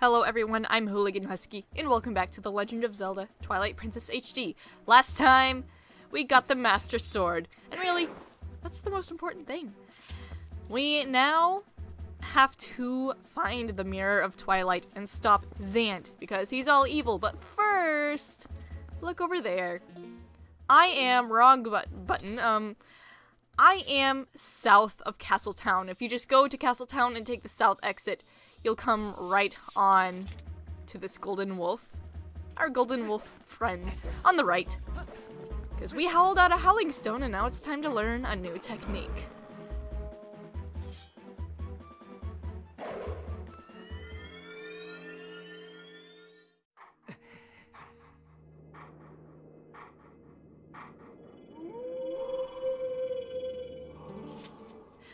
Hello everyone, I'm Hooligan Husky, and welcome back to The Legend of Zelda Twilight Princess HD. Last time, we got the Master Sword, and really, that's the most important thing. We now have to find the Mirror of Twilight and stop Zant, because he's all evil, but first, look over there. I am, wrong but button, um, I am south of Castletown. If you just go to Castletown and take the south exit, you'll come right on to this golden wolf. Our golden wolf friend on the right. Because we howled out a howling stone and now it's time to learn a new technique.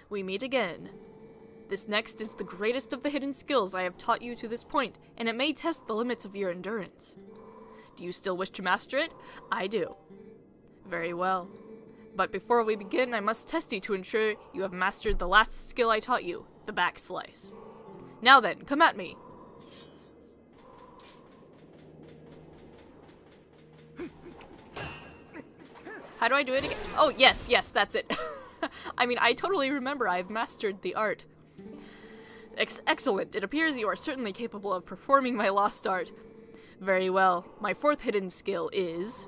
We meet again. This next is the greatest of the hidden skills I have taught you to this point, and it may test the limits of your endurance. Do you still wish to master it? I do. Very well. But before we begin, I must test you to ensure you have mastered the last skill I taught you, the back slice. Now then, come at me. How do I do it again? Oh, yes, yes, that's it. I mean, I totally remember I've mastered the art. Ex excellent. It appears you are certainly capable of performing my lost art. Very well. My fourth hidden skill is...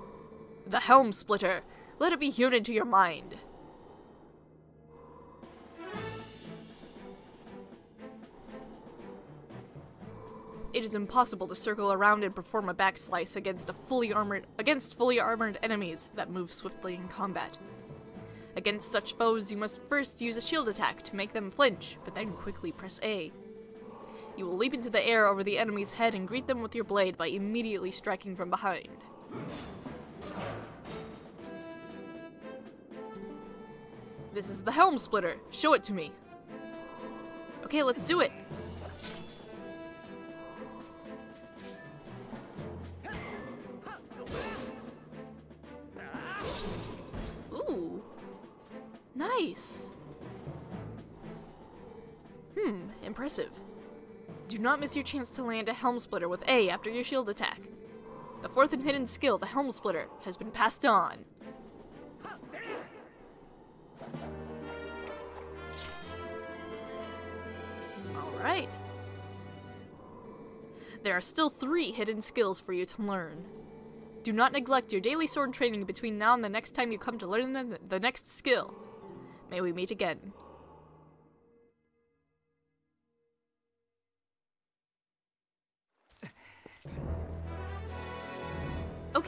The Helm Splitter. Let it be hewn into your mind. It is impossible to circle around and perform a backslice against a fully armored against fully armored enemies that move swiftly in combat. Against such foes, you must first use a shield attack to make them flinch, but then quickly press A. You will leap into the air over the enemy's head and greet them with your blade by immediately striking from behind. This is the Helm Splitter. Show it to me. Okay, let's do it. Hmm, impressive. Do not miss your chance to land a Helm Splitter with A after your shield attack. The fourth and hidden skill, the Helm Splitter, has been passed on. Alright. There are still three hidden skills for you to learn. Do not neglect your daily sword training between now and the next time you come to learn the, the next skill. May we meet again.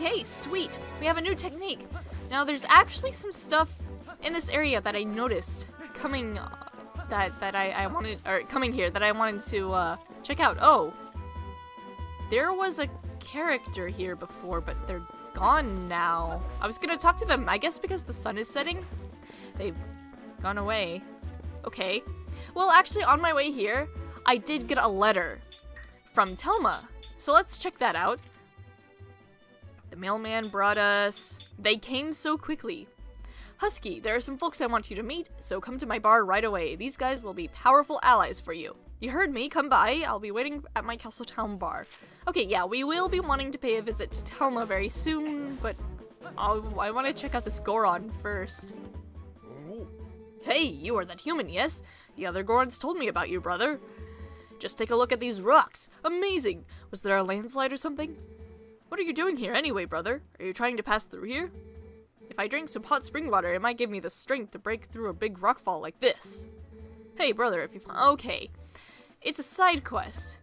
Okay, sweet. We have a new technique. Now, there's actually some stuff in this area that I noticed coming, uh, that that I, I wanted, or coming here that I wanted to uh, check out. Oh, there was a character here before, but they're gone now. I was gonna talk to them, I guess because the sun is setting. They've gone away. Okay. Well, actually, on my way here, I did get a letter from Telma. So let's check that out. Mailman brought us. They came so quickly. Husky, there are some folks I want you to meet, so come to my bar right away. These guys will be powerful allies for you. You heard me, come by. I'll be waiting at my Castletown bar. Okay, yeah, we will be wanting to pay a visit to Telma very soon, but I'll, I want to check out this Goron first. Hey, you are that human, yes? The other Gorons told me about you, brother. Just take a look at these rocks. Amazing! Was there a landslide or something? What are you doing here anyway, brother? Are you trying to pass through here? If I drink some hot spring water, it might give me the strength to break through a big rockfall like this. Hey, brother, if you Okay. It's a side quest.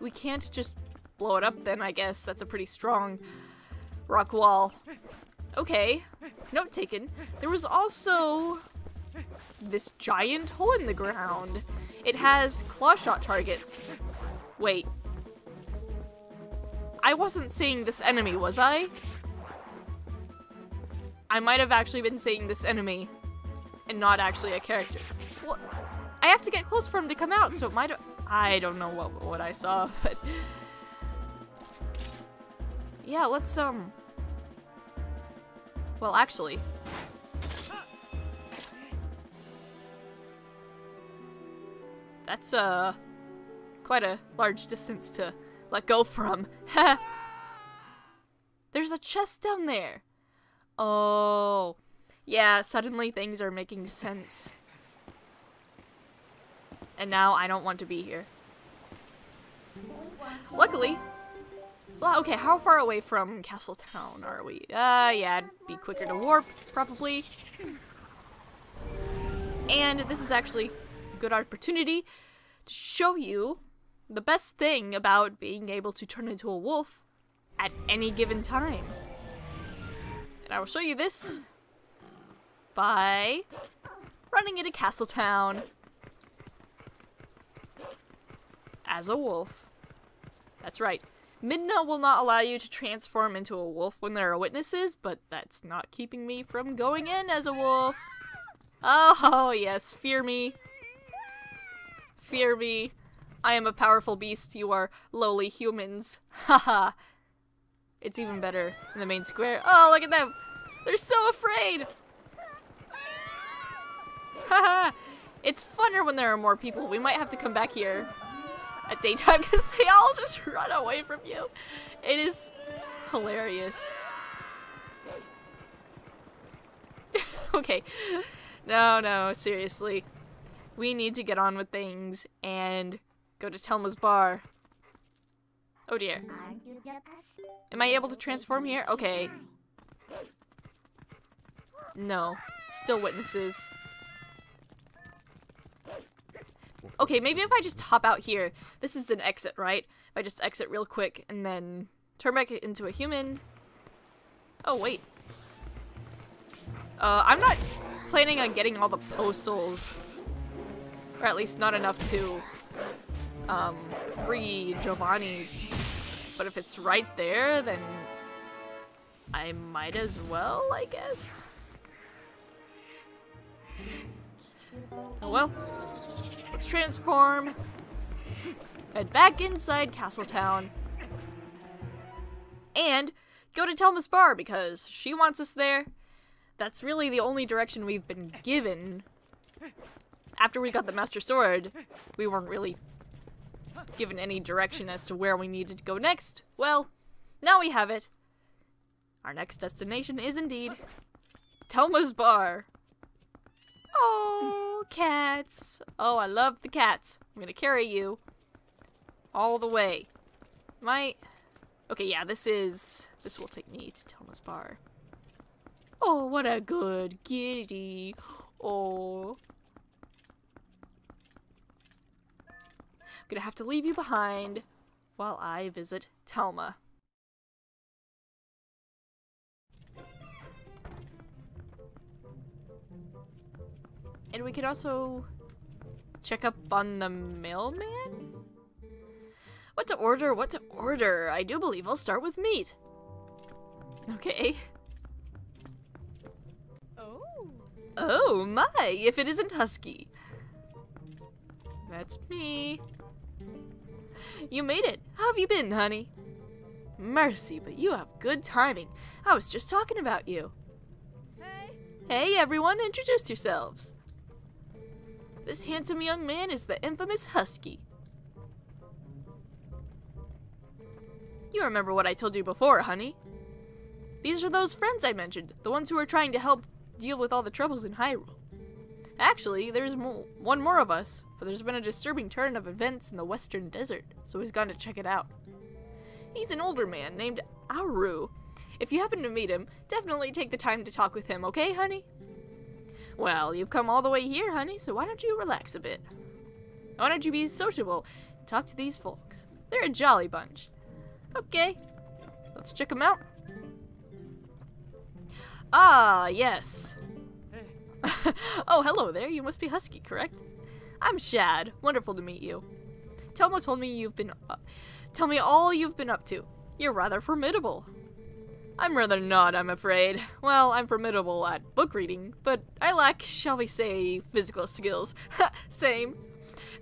We can't just blow it up then, I guess. That's a pretty strong rock wall. Okay. Note taken. There was also this giant hole in the ground. It has claw shot targets. Wait. I wasn't seeing this enemy, was I? I might have actually been seeing this enemy and not actually a character. What? I have to get close for him to come out, so it might have- I don't know what, what I saw, but... Yeah, let's, um... Well, actually... That's, uh... quite a large distance to let go from. There's a chest down there. Oh. Yeah, suddenly things are making sense. And now I don't want to be here. Luckily, well, okay, how far away from Castle Town are we? Uh, yeah, it'd be quicker to warp, probably. And this is actually a good opportunity to show you the best thing about being able to turn into a wolf at any given time. And I will show you this by running into Castletown as a wolf. That's right. Midna will not allow you to transform into a wolf when there are witnesses, but that's not keeping me from going in as a wolf. Oh, yes, fear me. Fear me. I am a powerful beast, you are lowly humans. Haha. it's even better in the main square. Oh, look at them! They're so afraid! Haha! it's funner when there are more people. We might have to come back here at daytime because they all just run away from you. It is hilarious. okay. No, no, seriously. We need to get on with things and go to Telma's bar. Oh dear. Am I able to transform here? Okay. No. Still witnesses. Okay, maybe if I just hop out here. This is an exit, right? If I just exit real quick and then turn back into a human. Oh, wait. Uh, I'm not planning on getting all the Poe souls. Or at least not enough to um, free Jovani. But if it's right there, then I might as well, I guess. Oh well. Let's transform. Head back inside Castletown. And go to Telma's bar because she wants us there. That's really the only direction we've been given. After we got the Master Sword, we weren't really given any direction as to where we needed to go next. Well, now we have it. Our next destination is indeed Telma's bar. Oh, cats. Oh, I love the cats. I'm gonna carry you all the way. My... Okay, yeah, this is... This will take me to Telma's bar. Oh, what a good kitty. Oh. Gonna have to leave you behind while I visit Telma. And we could also check up on the mailman? What to order? What to order? I do believe I'll start with meat. Okay. Oh. Oh my, if it isn't Husky. That's me. You made it. How have you been, honey? Mercy, but you have good timing. I was just talking about you. Hey. Hey, everyone, introduce yourselves. This handsome young man is the infamous Husky. You remember what I told you before, honey. These are those friends I mentioned, the ones who are trying to help deal with all the troubles in Hyrule. Actually, there's mo one more of us, but there's been a disturbing turn of events in the western desert, so he's gone to check it out. He's an older man named Auru. If you happen to meet him, definitely take the time to talk with him, okay, honey? Well, you've come all the way here, honey, so why don't you relax a bit? Why don't you be sociable talk to these folks? They're a jolly bunch. Okay, let's check them out. Ah, yes. oh, hello there. You must be Husky, correct? I'm Shad. Wonderful to meet you. Telma told me you've been... Uh, tell me all you've been up to. You're rather formidable. I'm rather not, I'm afraid. Well, I'm formidable at book reading, but I lack, shall we say, physical skills. Same.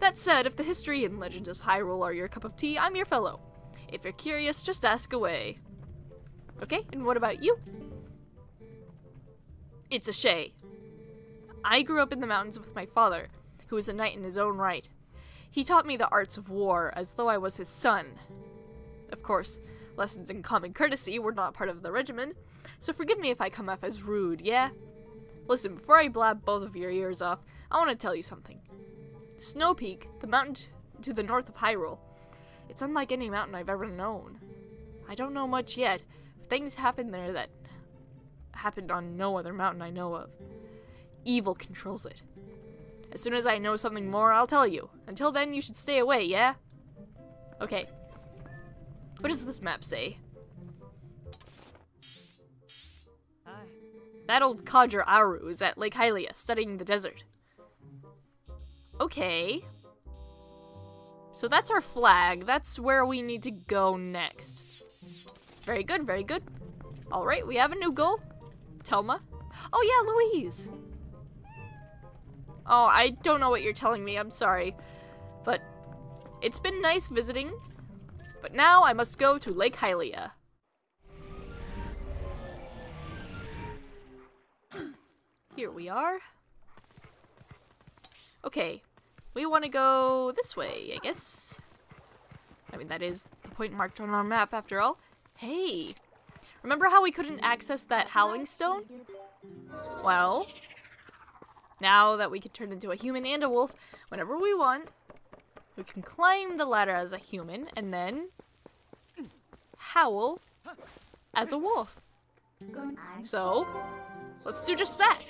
That said, if the history and legends of Hyrule are your cup of tea, I'm your fellow. If you're curious, just ask away. Okay, and what about you? It's Ashei. I grew up in the mountains with my father, who was a knight in his own right. He taught me the arts of war as though I was his son. Of course, lessons in common courtesy were not part of the regimen, so forgive me if I come off as rude, yeah? Listen, before I blab both of your ears off, I want to tell you something. Snow Peak, the mountain to the north of Hyrule, it's unlike any mountain I've ever known. I don't know much yet. but Things happen there that happened on no other mountain I know of. Evil controls it. As soon as I know something more, I'll tell you. Until then, you should stay away, yeah? Okay. What does this map say? That old codger Auru is at Lake Hylia, studying the desert. Okay. So that's our flag. That's where we need to go next. Very good, very good. Alright, we have a new goal. Telma. Oh yeah, Louise! Oh, I don't know what you're telling me, I'm sorry. But it's been nice visiting. But now I must go to Lake Hylia. Here we are. Okay, we want to go this way, I guess. I mean, that is the point marked on our map after all. Hey, remember how we couldn't access that Howling Stone? Well, now that we can turn into a human and a wolf whenever we want, we can climb the ladder as a human and then howl as a wolf. So, let's do just that.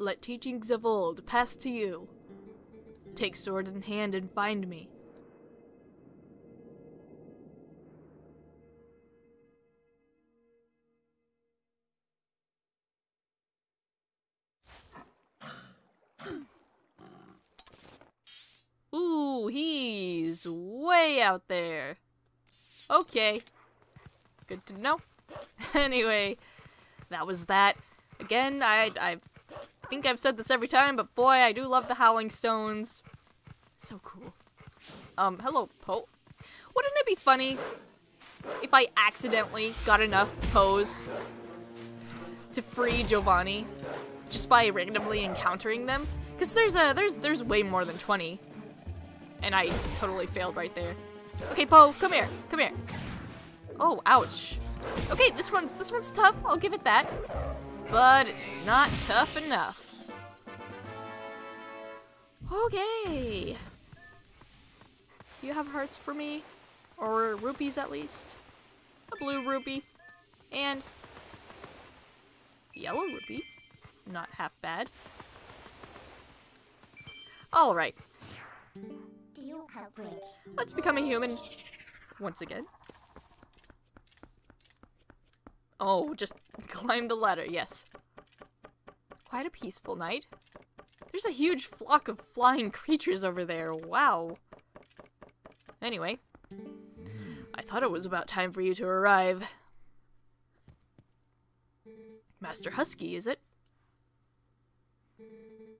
Let teachings of old pass to you. Take sword in hand and find me. Ooh, he's way out there. Okay. Good to know. anyway, that was that. Again, I, I think I've said this every time, but boy, I do love the Howling Stones. So cool. Um, hello, Poe. Wouldn't it be funny if I accidentally got enough Poes to free Jovani just by randomly encountering them? Because there's a there's there's way more than 20. And I totally failed right there. Okay, Poe, come here. Come here. Oh, ouch. Okay, this one's this one's tough. I'll give it that. But it's not tough enough. Okay. Do you have hearts for me? Or rupees at least? A blue rupee. And yellow rupee. Not half bad. Alright. Let's become a human once again. Oh, just climb the ladder, yes. Quite a peaceful night. There's a huge flock of flying creatures over there, wow. Anyway, I thought it was about time for you to arrive. Master Husky, is it?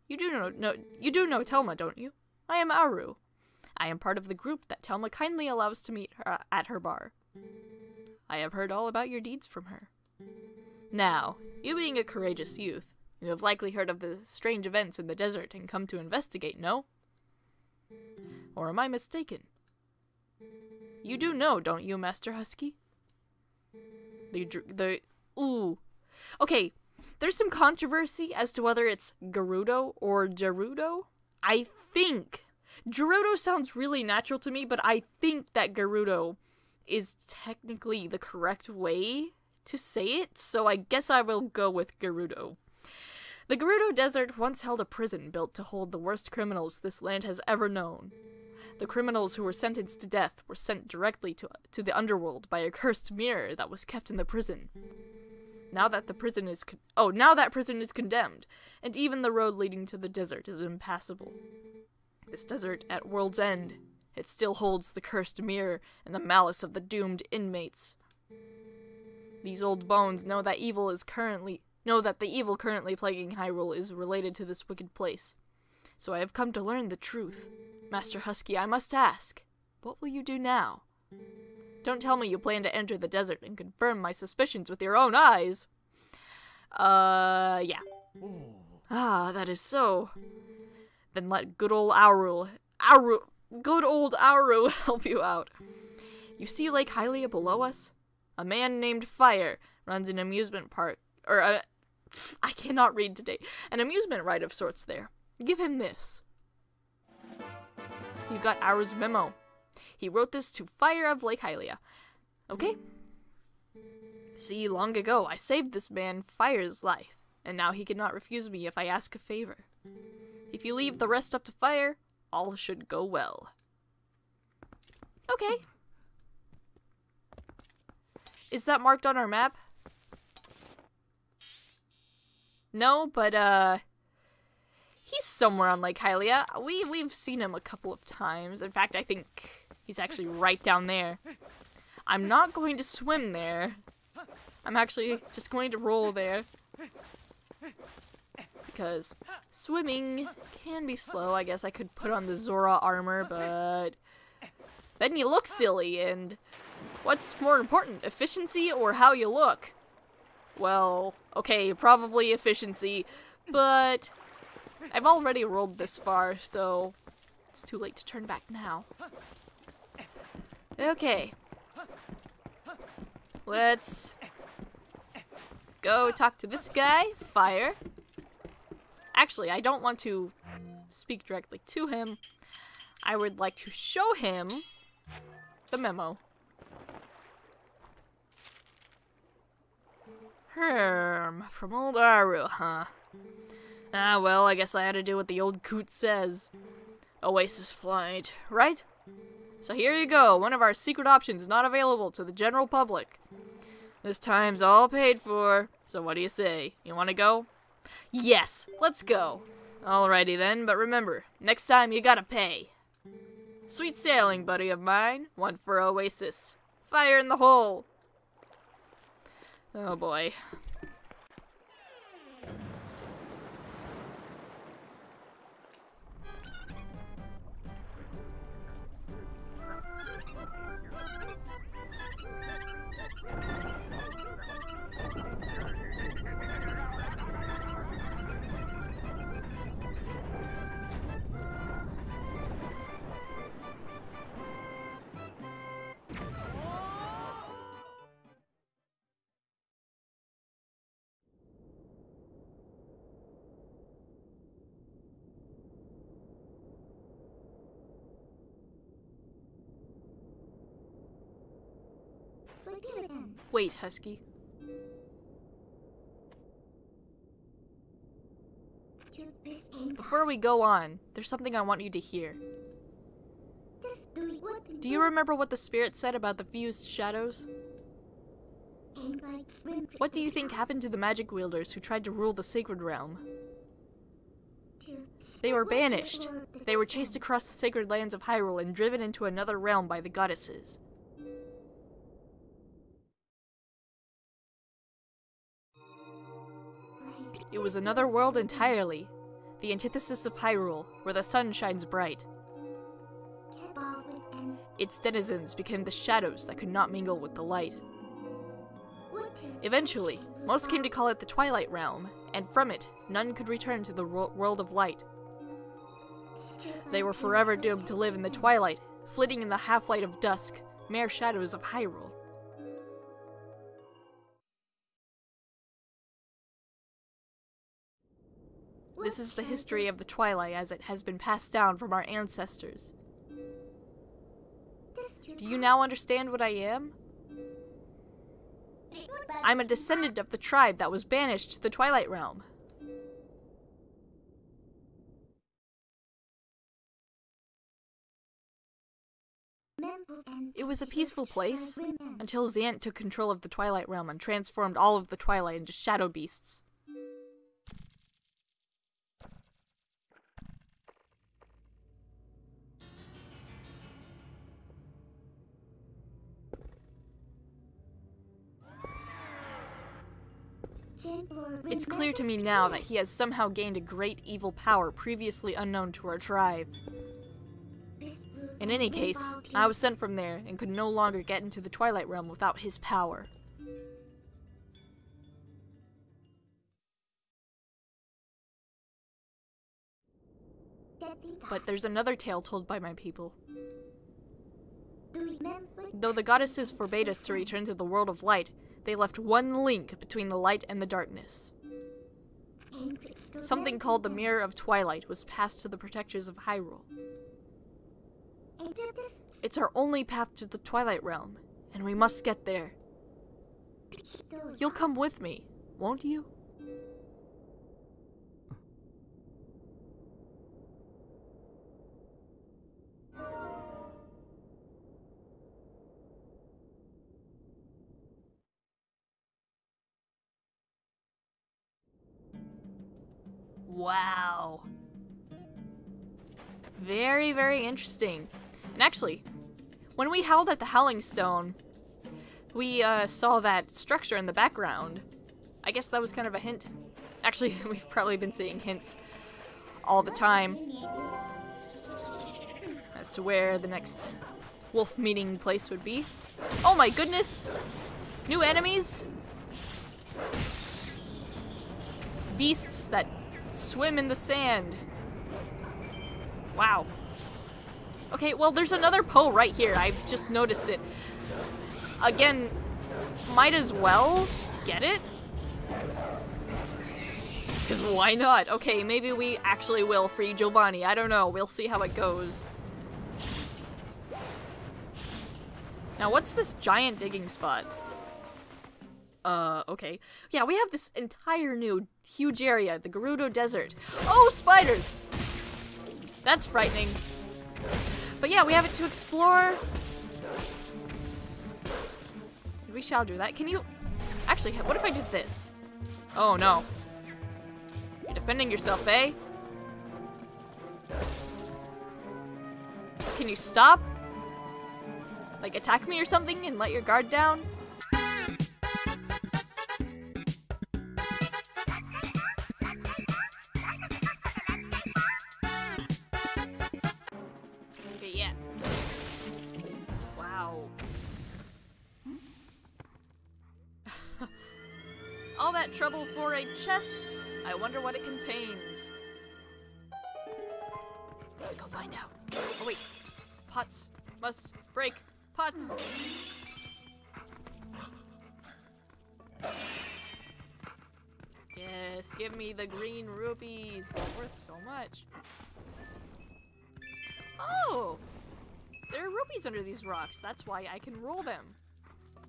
You do know, no, you do know Telma, don't you? I am Auru. I am part of the group that Telma kindly allows to meet her at her bar. I have heard all about your deeds from her. Now, you being a courageous youth, you have likely heard of the strange events in the desert and come to investigate, no? Or am I mistaken? You do know, don't you, Master Husky? The, the, Ooh. Okay, there's some controversy as to whether it's Gerudo or Gerudo. I think Gerudo sounds really natural to me, but I think that Gerudo is technically the correct way to say it, so I guess I will go with Gerudo. The Gerudo Desert once held a prison built to hold the worst criminals this land has ever known. The criminals who were sentenced to death were sent directly to, to the underworld by a cursed mirror that was kept in the prison. Now that the prison is oh, now that prison is condemned, and even the road leading to the desert is impassable. This desert at World's End, it still holds the cursed mirror and the malice of the doomed inmates. These old bones know that evil is currently know that the evil currently plaguing Hyrule is related to this wicked place. So I have come to learn the truth. Master Husky, I must ask, what will you do now? Don't tell me you plan to enter the desert and confirm my suspicions with your own eyes. Uh, yeah. Ah, that is so. Then let good old Auru, Auru, good old Auru help you out. You see Lake Hylia below us? A man named Fyer runs an amusement park, or a, I cannot read today, an amusement ride of sorts there. Give him this. You got Auru's memo. He wrote this to Fyer of Lake Hylia. Okay? See, long ago I saved this man Fyer's life, and now he cannot refuse me if I ask a favor. If you leave the rest up to Fyer, all should go well. Okay. Is that marked on our map? No, but uh he's somewhere on Lake Hylia. We we've seen him a couple of times. In fact, I think he's actually right down there. I'm not going to swim there. I'm actually just going to roll there. Because swimming can be slow. I guess I could put on the Zora armor, but then you look silly and what's more important, efficiency or how you look? Well, okay, probably efficiency, but I've already rolled this far, so it's too late to turn back now. Okay. Let's go talk to this guy, Fyer. Actually, I don't want to speak directly to him. I would like to show him the memo. Herm, from old Auru, huh? Ah, well, I guess I had to do what the old coot says. Oasis flight, right? So here you go, one of our secret options not available to the general public. This time's all paid for, so what do you say? You wanna go? Yes, let's go. Alrighty then, but remember, next time you gotta pay. Sweet sailing, buddy of mine. One for Oasis. Fire in the hole! Oh boy. Wait, Husky. Before we go on, there's something I want you to hear. Do you remember what the spirit said about the fused shadows? What do you think happened to the magic wielders who tried to rule the sacred realm? They were banished. They were chased across the sacred lands of Hyrule and driven into another realm by the goddesses. It was another world entirely, the antithesis of Hyrule, where the sun shines bright. Its denizens became the shadows that could not mingle with the light. Eventually, most came to call it the Twilight Realm, and from it, none could return to the world of light. They were forever doomed to live in the twilight, flitting in the half-light of dusk, mere shadows of Hyrule. This is the history of the Twilight as it has been passed down from our ancestors. Do you now understand what I am? I'm a descendant of the tribe that was banished to the Twilight Realm. It was a peaceful place until Zant took control of the Twilight Realm and transformed all of the Twilight into shadow beasts. It's clear to me now that he has somehow gained a great evil power previously unknown to our tribe. In any case, I was sent from there and could no longer get into the Twilight Realm without his power. But there's another tale told by my people. Though the goddesses forbade us to return to the world of light, they left one link between the light and the darkness. Something called the Mirror of Twilight was passed to the protectors of Hyrule. It's our only path to the Twilight Realm, and we must get there. You'll come with me, won't you? Wow. Very, very interesting. And actually, when we howled at the Howling Stone, we uh, saw that structure in the background. I guess that was kind of a hint. Actually, we've probably been seeing hints all the time as to where the next wolf meeting place would be. Oh my goodness! New enemies? Beasts that swim in the sand. Wow. Okay, well, there's another Poe right here. I've just noticed it. Again, might as well get it? Because why not? Okay, maybe we actually will free Jovani. I don't know. We'll see how it goes. Now, what's this giant digging spot? Uh, okay. Yeah, we have this entire new huge area, the Gerudo Desert. Oh, spiders! That's frightening. But yeah, we have it to explore. We shall do that. Can you... Actually, what if I did this? Oh, no. You're defending yourself, eh? Can you stop? Like, attack me or something and let your guard down? Chest? I wonder what it contains. Let's go find out. Oh wait, pots must break. Pots! Yes, give me the green rupees. They're worth so much. Oh! There are rupees under these rocks. That's why I can roll them.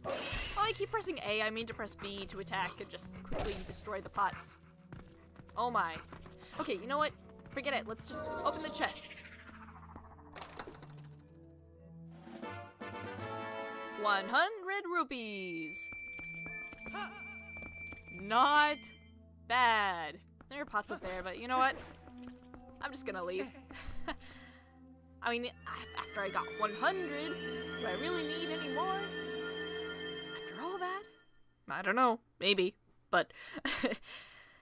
Oh, I keep pressing A. I mean to press B to attack and just quickly destroy the pots. Oh my. Okay, you know what? Forget it. Let's just open the chest. 100 rupees. Not bad. There are pots up there, but you know what? I'm just gonna leave. I mean, after I got 100, do I really need any more? I don't know. Maybe. But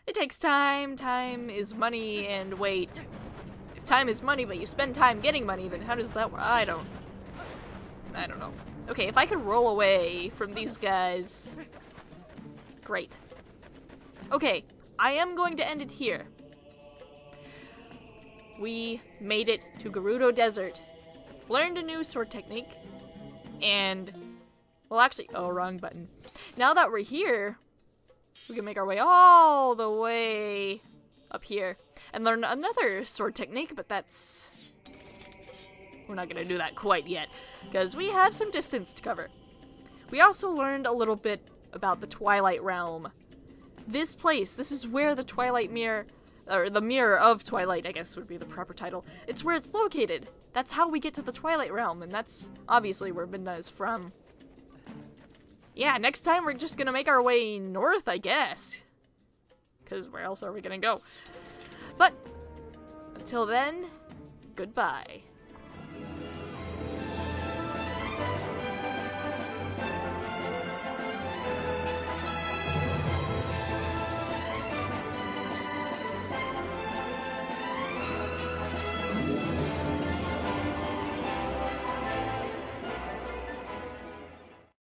it takes time. Time is money and wait. If time is money, but you spend time getting money, then how does that work? I don't. I don't know. Okay, if I can roll away from these guys. Great. Okay, I am going to end it here. We made it to Gerudo Desert, learned a new sword technique, and well, actually, oh, wrong button. Now that we're here, we can make our way all the way up here and learn another sword technique, but that's... We're not gonna do that quite yet, because we have some distance to cover. We also learned a little bit about the Twilight Realm. This place, this is where the Twilight Mirror, or the Mirror of Twilight, I guess would be the proper title. It's where it's located. That's how we get to the Twilight Realm, and that's obviously where Midna is from. Yeah, next time we're just gonna make our way north, I guess. Because where else are we gonna go? But, until then, goodbye.